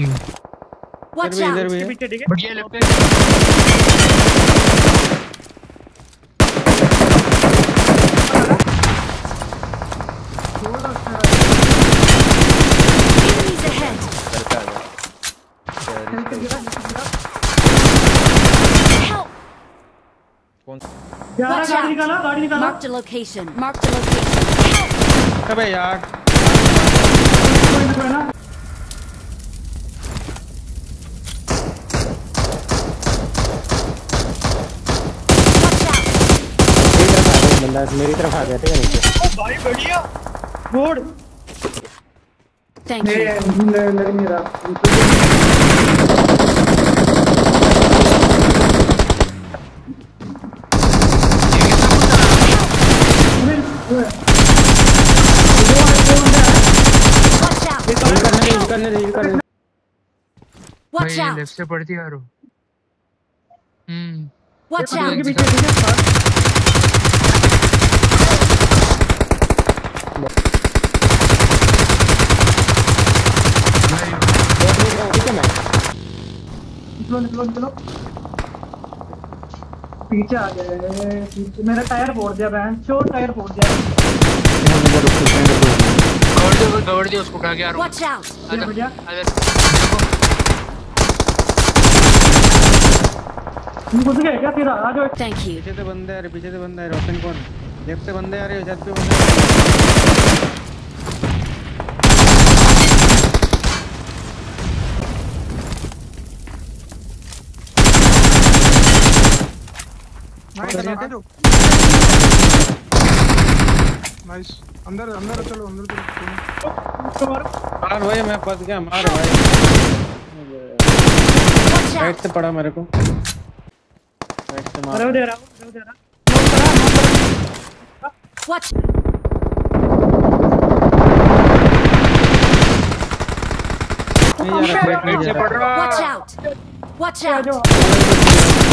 Watch इधर इधर भी पीछे ठीक है बट ये लेफ़्ट गाड़ी out. निकाला गाड़ी निकाला! अबे यार कोई ना कोई ना Watch out! मेरी तरफ़ आ गया बंदा मेरी तरफ़ आ गया है नीचे ओ भाई बढ़िया बोर्ड Thank ले you. ले लग नहीं रहा Watch out! हील करने दे करने दे Watch out! लेफ़्ट से पड़ती आ रहा हम्म Watch Watch out! out. पीछे ठीक है भाई ठीक है मैं निकलो निकलो निकलो। पीछे आ गए मेरा टायर फोड़ दिया बहन। शो टायर फोड़ दिया। कवर दे कवर दे उसको उठा के आ रहा Watch out! हूँ बढ़िया। तुम घुस गए क्या फिर आ जाओ। Thank you. पीछे से बंदे रहे पीछे से बंदे रहे रोशन कौन लेफ़्ट से बंदे आ रहे छत पे बंदे। नाइस अंदर अंदर चलो अंदर चलो। मार भाई मैं फंस गया मार भाई। राइट से पड़ा मेरे को। राइट से मार। अरे दे रहा हूँ दे रहा Watch! नहीं जा रहा राइट से पड़ रहा Watch out! Watch out! जाओ